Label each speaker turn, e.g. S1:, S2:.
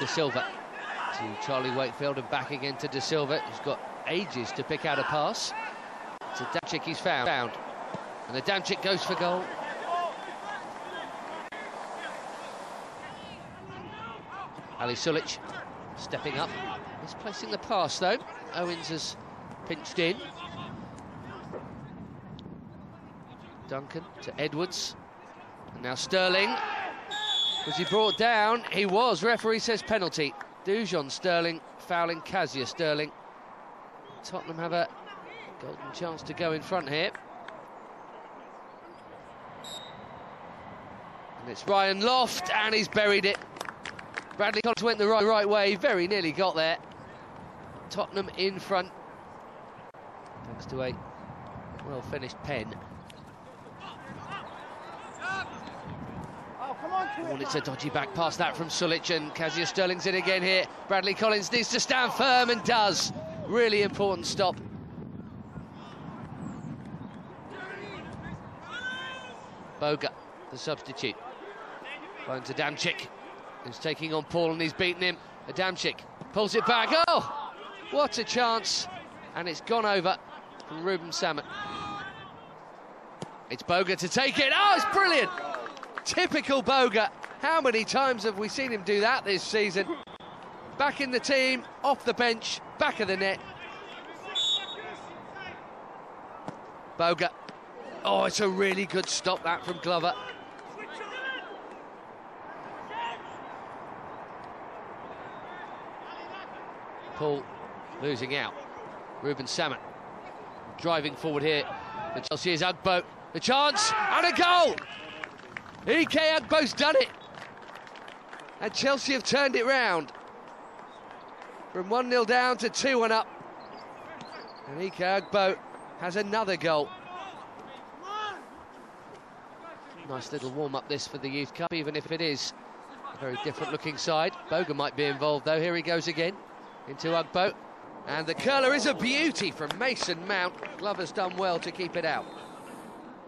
S1: Dasilva to Charlie Wakefield and back again to Dasilva, who's got ages to pick out a pass. To Adamczyk, he's found. found. And the Adamczyk goes for goal. Ali Suljic stepping up, misplacing the pass though. Owens has pinched in. Duncan to Edwards. And now Sterling. Was he brought down? He was. Referee says penalty. Dujon Sterling fouling Kaziah Sterling. Tottenham have a golden chance to go in front here. And it's Ryan Loft, and he's buried it. Bradley Collins went the right, right way, very nearly got there. Tottenham in front, thanks to a well-finished pen. It's a dodgy back pass that from Suljic and Kaziah Sterling's in again here. Bradley Collins needs to stand firm and does. Really important stop. Boga, the substitute. Going to Adamczyk, who's taking on Paul and he's beaten him. Adamczyk pulls it back. Oh, what a chance. And it's gone over from Ruben Sammut. It's Boga to take it. Oh, it's brilliant. Typical Boga. How many times have we seen him do that this season? Back in the team, off the bench, back of the net. Boga. Oh, it's a really good stop that from Glover. Paul losing out. Ruben Sammut driving forward here. The Chelsea is Ugbo. The chance and a goal. Ike Ugbo's done it. And Chelsea have turned it round. From 1 0 down to 2 1 up. And Ike Ugbo has another goal. Nice little warm up this for the Youth Cup, even if it is a very different looking side. Boga might be involved though. Here he goes again into Ugbo. And the curler is a beauty from Mason Mount. Glover's done well to keep it out.